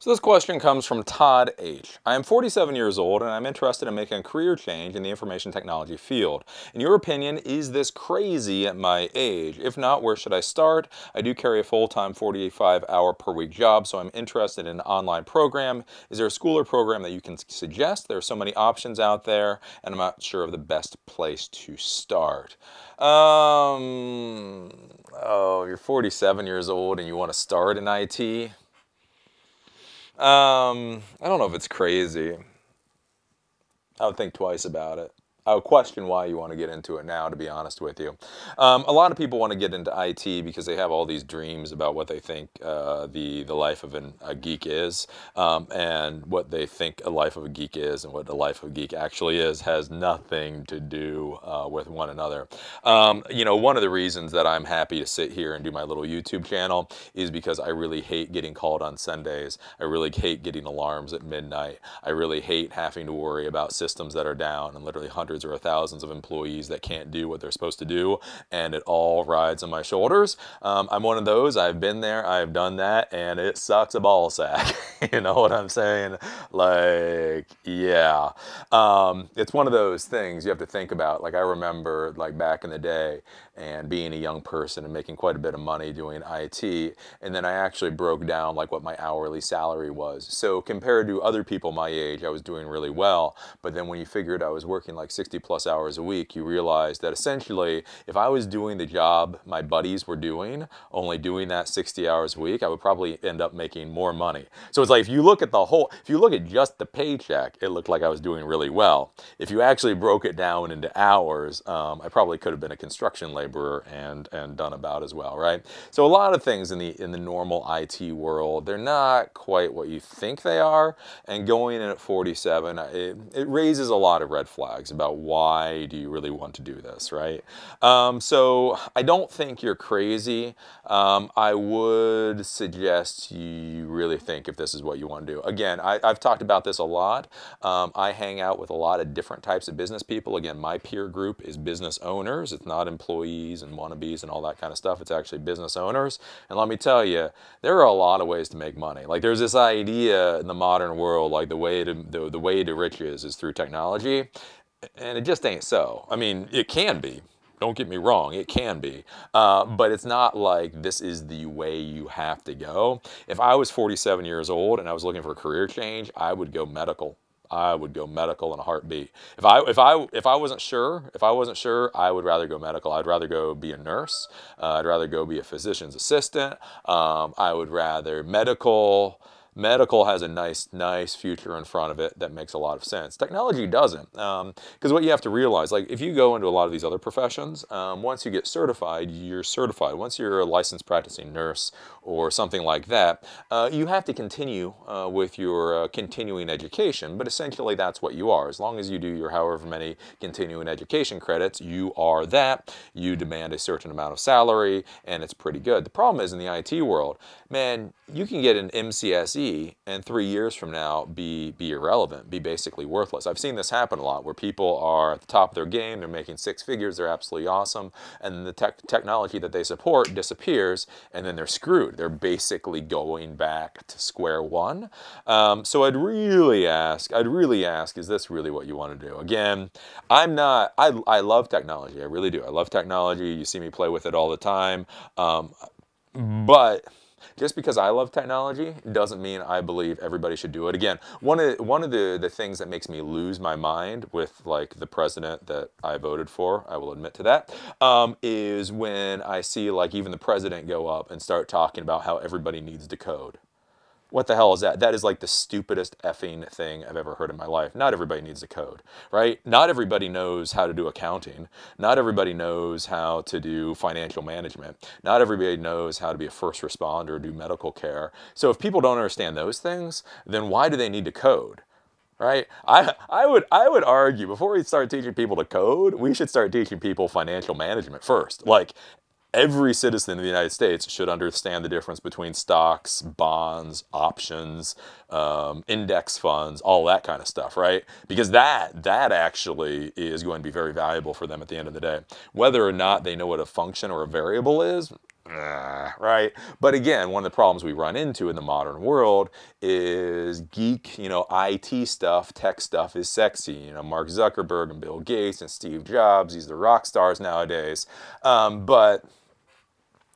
So this question comes from Todd H. I am 47 years old and I'm interested in making a career change in the information technology field. In your opinion, is this crazy at my age? If not, where should I start? I do carry a full-time 45 hour per week job, so I'm interested in an online program. Is there a school or program that you can suggest? There are so many options out there and I'm not sure of the best place to start. Um, oh, you're 47 years old and you want to start in IT? Um, I don't know if it's crazy. I would think twice about it. I question why you want to get into it now, to be honest with you. Um, a lot of people want to get into IT because they have all these dreams about what they think uh, the, the life of an, a geek is, um, and what they think a life of a geek is and what the life of a geek actually is has nothing to do uh, with one another. Um, you know, one of the reasons that I'm happy to sit here and do my little YouTube channel is because I really hate getting called on Sundays. I really hate getting alarms at midnight. I really hate having to worry about systems that are down and literally hundreds hundreds or thousands of employees that can't do what they're supposed to do, and it all rides on my shoulders. Um, I'm one of those. I've been there. I've done that, and it sucks a ball sack. you know what I'm saying? Like, yeah. Um, it's one of those things you have to think about. Like, I remember, like, back in the day, and being a young person and making quite a bit of money doing IT. And then I actually broke down like what my hourly salary was. So compared to other people my age, I was doing really well. But then when you figured I was working like 60 plus hours a week, you realize that essentially if I was doing the job my buddies were doing, only doing that 60 hours a week, I would probably end up making more money. So it's like if you look at the whole, if you look at just the paycheck, it looked like I was doing really well. If you actually broke it down into hours, um, I probably could have been a construction laborer and and done about as well, right? So a lot of things in the in the normal IT world, they're not quite what you think they are. And going in at 47, it, it raises a lot of red flags about why do you really want to do this, right? Um, so I don't think you're crazy. Um, I would suggest you really think if this is what you want to do. Again, I, have talked about this a lot. Um, I hang out with a lot of different types of business people. Again, my peer group is business owners. It's not employees and wannabes and all that kind of stuff. It's actually business owners. And let me tell you, there are a lot of ways to make money. Like there's this idea in the modern world, like the way to the, the way to riches is through technology. And it just ain't so. I mean, it can be, don't get me wrong, it can be. Uh, but it's not like this is the way you have to go. If I was 47 years old and I was looking for a career change, I would go medical. I would go medical in a heartbeat. If I if I if I wasn't sure, if I wasn't sure, I would rather go medical. I'd rather go be a nurse. Uh, I'd rather go be a physician's assistant. Um, I would rather medical medical has a nice, nice future in front of it that makes a lot of sense. Technology doesn't, because um, what you have to realize, like if you go into a lot of these other professions, um, once you get certified, you're certified. Once you're a licensed practicing nurse or something like that, uh, you have to continue uh, with your uh, continuing education, but essentially that's what you are. As long as you do your however many continuing education credits, you are that. You demand a certain amount of salary, and it's pretty good. The problem is in the IT world, man, you can get an MCSE and three years from now be, be irrelevant, be basically worthless. I've seen this happen a lot where people are at the top of their game, they're making six figures, they're absolutely awesome, and the tech technology that they support disappears, and then they're screwed. They're basically going back to square one. Um, so I'd really ask, I'd really ask, is this really what you want to do? Again, I'm not, I, I love technology, I really do. I love technology, you see me play with it all the time, um, but just because I love technology doesn't mean I believe everybody should do it. Again, one of one of the the things that makes me lose my mind with like the president that I voted for, I will admit to that, um, is when I see like even the president go up and start talking about how everybody needs to code. What the hell is that? That is like the stupidest effing thing I've ever heard in my life. Not everybody needs a code, right? Not everybody knows how to do accounting. Not everybody knows how to do financial management. Not everybody knows how to be a first responder, do medical care. So if people don't understand those things, then why do they need to code? right? I, I, would, I would argue before we start teaching people to code, we should start teaching people financial management first. Like every citizen in the United States should understand the difference between stocks, bonds, options, um, index funds, all that kind of stuff, right? Because that that actually is going to be very valuable for them at the end of the day. Whether or not they know what a function or a variable is, right? But again, one of the problems we run into in the modern world is geek, you know, IT stuff, tech stuff is sexy. You know, Mark Zuckerberg and Bill Gates and Steve Jobs, these are the rock stars nowadays. Um, but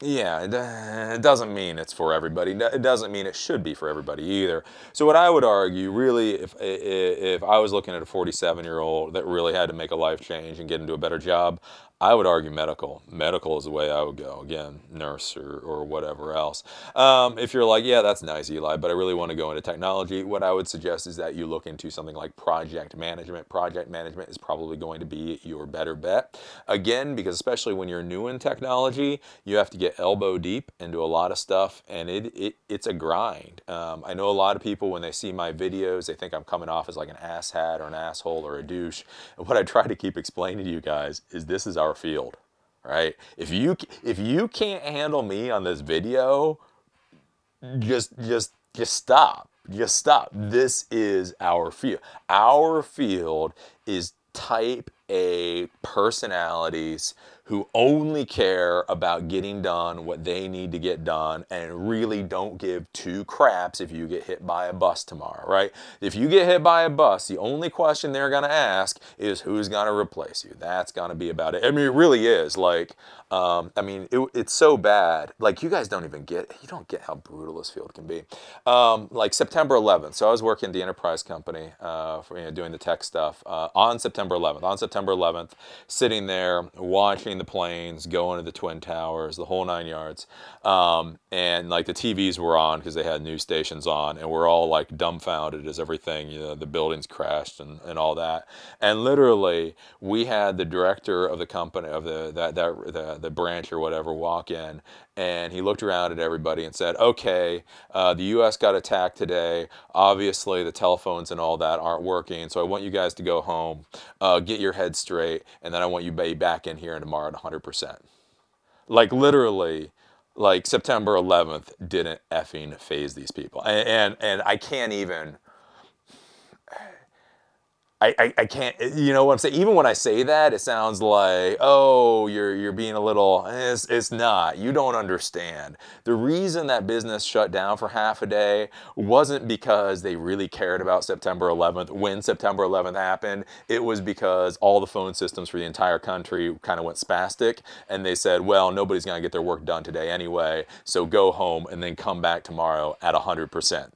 yeah, uh, it, doesn't mean it's for everybody. It doesn't mean it should be for everybody either. So what I would argue, really, if if I was looking at a 47 year old that really had to make a life change and get into a better job, I would argue medical. Medical is the way I would go. Again, nurse or, or whatever else. Um, if you're like, yeah, that's nice, Eli, but I really want to go into technology, what I would suggest is that you look into something like project management. Project management is probably going to be your better bet. Again, because especially when you're new in technology, you have to get elbow deep into a lot of stuff, and it, it it's a grind. Um, I know a lot of people, when they see my videos, they think I'm coming off as like an asshat or an asshole or a douche. And what I try to keep explaining to you guys is this is our our field, right? If you if you can't handle me on this video, just just just stop. Just stop. This is our field. Our field is type A personalities who only care about getting done what they need to get done and really don't give two craps if you get hit by a bus tomorrow, right? If you get hit by a bus, the only question they're going to ask is who's going to replace you. That's going to be about it. I mean, it really is. Like, um, I mean, it, it's so bad. Like, you guys don't even get, you don't get how brutal this field can be. Um, like September 11th. So I was working at the enterprise company, uh, for, you know, doing the tech stuff uh, on September 11th. On September 11th, sitting there watching the planes, going to the Twin Towers, the whole nine yards. Um, and like the TVs were on because they had news stations on, and we're all like dumbfounded as everything, you know, the buildings crashed and, and all that. And literally, we had the director of the company, of the, that, that, the, the branch or whatever, walk in, and he looked around at everybody and said, okay, uh, the U.S. got attacked today. Obviously, the telephones and all that aren't working, so I want you guys to go home, uh, get your head straight, and then I want you back in here tomorrow at 100%. Like, literally, like September 11th didn't effing faze these people. And, and, and I can't even I, I, I, can't, you know what I'm saying? Even when I say that, it sounds like, oh, you're, you're being a little, it's, it's not. You don't understand. The reason that business shut down for half a day wasn't because they really cared about September 11th. When September 11th happened, it was because all the phone systems for the entire country kind of went spastic. And they said, well, nobody's going to get their work done today anyway. So go home and then come back tomorrow at 100%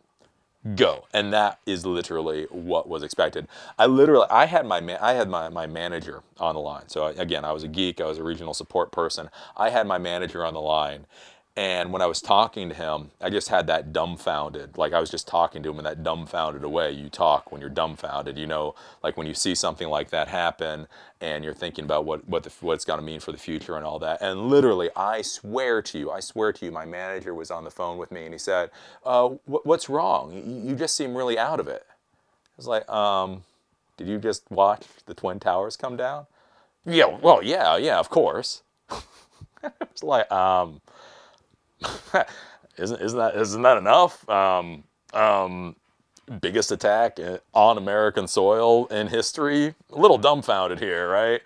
go. And that is literally what was expected. I literally i had my i had my, my manager on the line. So again i was a geek i was a regional support person. I had my manager on the line and when I was talking to him, I just had that dumbfounded, like I was just talking to him in that dumbfounded way. You talk when you're dumbfounded, you know, like when you see something like that happen and you're thinking about what, what, the, what it's going to mean for the future and all that. And literally, I swear to you, I swear to you, my manager was on the phone with me and he said, uh, what's wrong? You, you, just seem really out of it. I was like, um, did you just watch the Twin Towers come down? Yeah, well, yeah, yeah, of course. it's like, um, isn't isn't that isn't that enough? Um, um, biggest attack on American soil in history. A little dumbfounded here, right?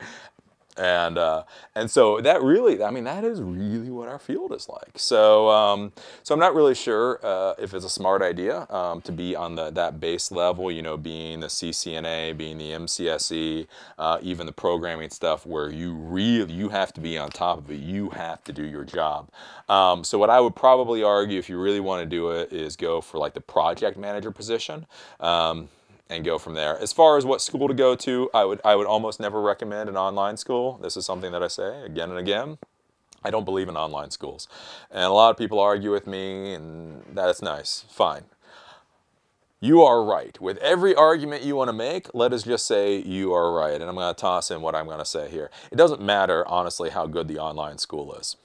And uh, and so that really, I mean, that is really what our field is like. So um, so I'm not really sure uh, if it's a smart idea um, to be on the that base level. You know, being the CCNA, being the MCSE, uh, even the programming stuff, where you really you have to be on top of it. You have to do your job. Um, so what I would probably argue, if you really want to do it, is go for like the project manager position. And go from there. As far as what school to go to, I would, I would almost never recommend an online school. This is something that I say again and again. I don't believe in online schools. And a lot of people argue with me, and that's nice, fine. You are right. With every argument you want to make, let us just say you are right. And I'm going to toss in what I'm going to say here. It doesn't matter, honestly, how good the online school is,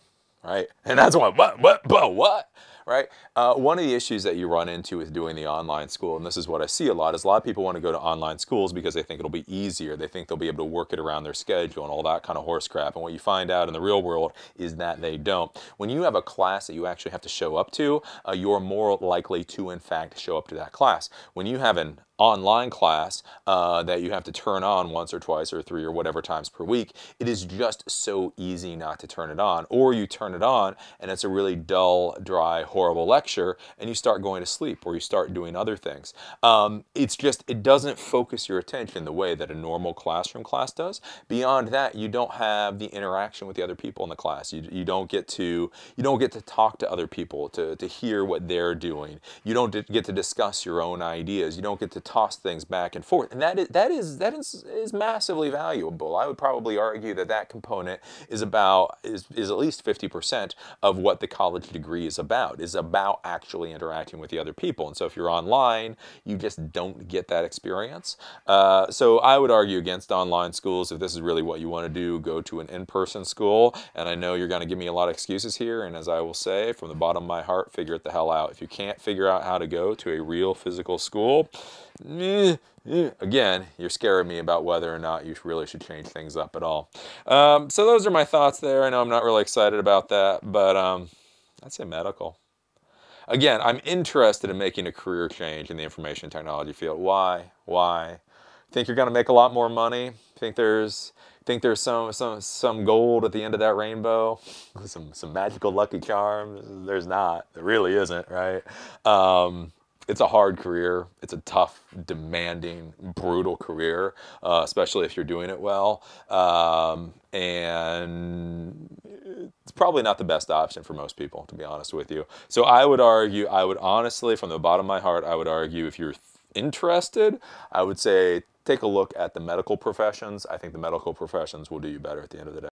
right? And that's what, what, what, what, what? Right? Uh, one of the issues that you run into with doing the online school, and this is what I see a lot, is a lot of people want to go to online schools because they think it'll be easier. They think they'll be able to work it around their schedule and all that kind of horse crap. And what you find out in the real world is that they don't. When you have a class that you actually have to show up to, uh, you're more likely to, in fact, show up to that class. When you have an online class uh, that you have to turn on once or twice or three or whatever times per week, it is just so easy not to turn it on. Or you turn it on and it's a really dull, dry, horrible lecture and you start going to sleep or you start doing other things. Um, it's just, it doesn't focus your attention the way that a normal classroom class does. Beyond that, you don't have the interaction with the other people in the class. You, you don't get to, you don't get to talk to other people, to, to hear what they're doing. You don't get to discuss your own ideas. You don't get to toss things back and forth. And that is, that is, that is, is massively valuable. I would probably argue that that component is about, is, is at least 50% of what the college degree is about, is about actually interacting with the other people. And so if you're online, you just don't get that experience. Uh, so I would argue against online schools. If this is really what you want to do, go to an in-person school. And I know you're going to give me a lot of excuses here. And as I will say, from the bottom of my heart, figure it the hell out. If you can't figure out how to go to a real physical school, again, you're scaring me about whether or not you really should change things up at all. Um, so those are my thoughts there. I know I'm not really excited about that, but um, I'd say medical. Again, I'm interested in making a career change in the information technology field. Why? Why? Think you're going to make a lot more money? Think there's think there's some some some gold at the end of that rainbow? some some magical lucky charms? There's not. There really isn't, right? Um, it's a hard career. It's a tough, demanding, brutal career, uh, especially if you're doing it well. Um, and it's probably not the best option for most people, to be honest with you. So I would argue, I would honestly, from the bottom of my heart, I would argue if you're interested, I would say take a look at the medical professions. I think the medical professions will do you better at the end of the day.